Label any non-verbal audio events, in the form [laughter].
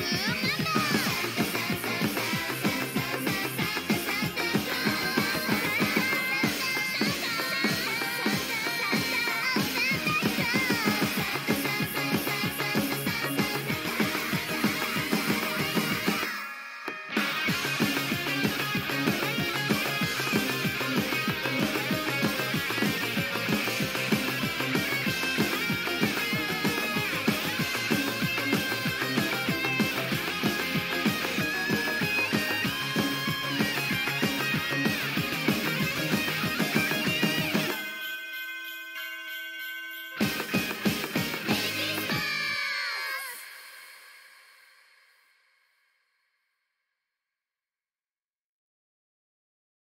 Mama. [laughs]